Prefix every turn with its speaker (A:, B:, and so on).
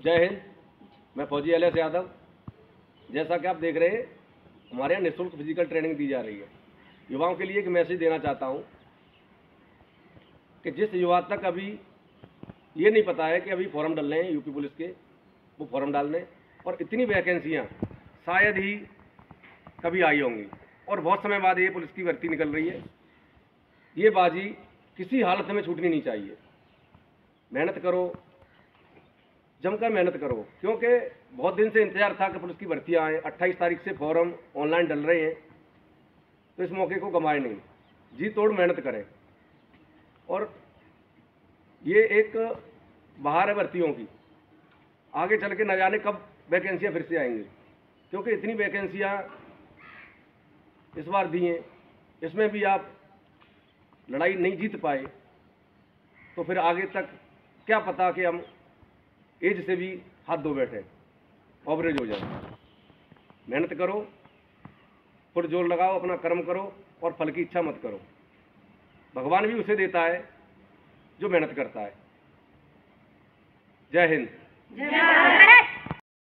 A: जय हिंद। मैं फौजी एल यादव। जैसा कि आप देख रहे हैं, हमारे यहाँ निःशुल्क फ़िज़िकल ट्रेनिंग दी जा रही है। युवाओं के लिए एक मैसेज देना चाहता हूँ कि जिस युवा तक अभी ये नहीं पता है कि अभी फॉर्म डालने हैं यूपी पुलिस के, वो फॉर्म डालने और इतनी वैकेंसियाँ शायद ही कभी आई होंगी। और बहुत समय बाद ये पुलिस की भर्ती निकल रही है। ये बाजी किसी हालत में छूटनी नहीं चाहिए। मेहनत करो जमकर मेहनत करो। क्योंकि बहुत दिन से इंतज़ार था कि पुलिस की भर्तियाँ आएँ। अट्ठाईस तारीख से फॉर्म ऑनलाइन डल रहे हैं। तो इस मौके को गंवाए नहीं। जी तोड़ मेहनत करें। और ये एक बाहर है भर्तियों की। आगे चल के न जाने कब वैकेंसियाँ फिर से आएँगी। क्योंकि इतनी वैकेंसियाँ इस बार दी हैं। इसमें भी आप लड़ाई नहीं जीत पाए। तो फिर आगे तक क्या पता कि हम एज से भी हाथ धो बैठे ऑवरेज हो जाए। मेहनत करो फुट ज़ोर लगाओ, अपना कर्म करो और फल की इच्छा मत करो। भगवान भी उसे देता है जो मेहनत करता है। जय हिंद।
B: जय